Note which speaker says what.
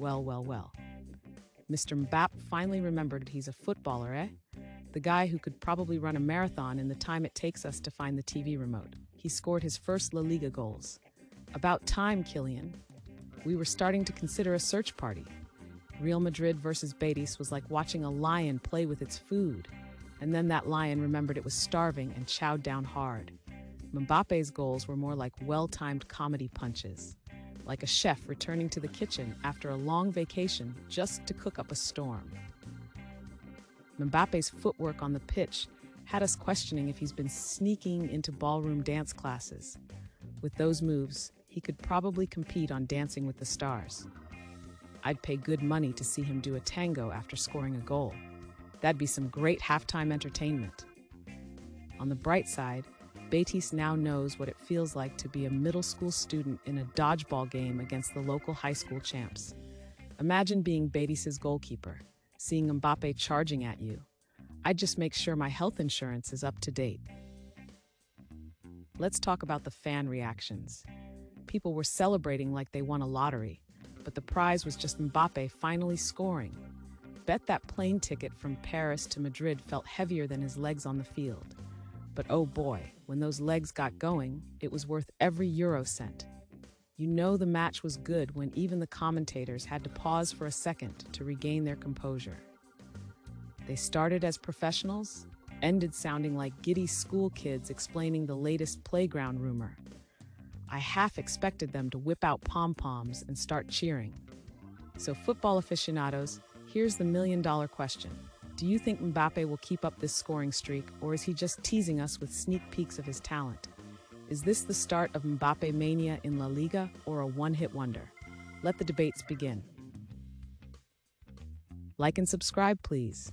Speaker 1: Well, well, well. Mr. Mbappe finally remembered he's a footballer, eh? The guy who could probably run a marathon in the time it takes us to find the TV remote. He scored his first La Liga goals. About time, Kylian. We were starting to consider a search party. Real Madrid versus Betis was like watching a lion play with its food. And then that lion remembered it was starving and chowed down hard. Mbappe's goals were more like well timed comedy punches, like a chef returning to the kitchen after a long vacation just to cook up a storm. Mbappe's footwork on the pitch had us questioning if he's been sneaking into ballroom dance classes. With those moves, he could probably compete on Dancing with the Stars. I'd pay good money to see him do a tango after scoring a goal. That'd be some great halftime entertainment. On the bright side, Betis now knows what it feels like to be a middle school student in a dodgeball game against the local high school champs. Imagine being Betis's goalkeeper, seeing Mbappe charging at you. I'd just make sure my health insurance is up to date. Let's talk about the fan reactions. People were celebrating like they won a lottery, but the prize was just Mbappe finally scoring. Bet that plane ticket from Paris to Madrid felt heavier than his legs on the field. But oh boy, when those legs got going, it was worth every euro cent. You know the match was good when even the commentators had to pause for a second to regain their composure. They started as professionals, ended sounding like giddy school kids explaining the latest playground rumor. I half expected them to whip out pom poms and start cheering. So, football aficionados, here's the million dollar question Do you think Mbappe will keep up this scoring streak, or is he just teasing us with sneak peeks of his talent? Is this the start of Mbappe mania in La Liga or a one hit wonder? Let the debates begin. Like and subscribe, please.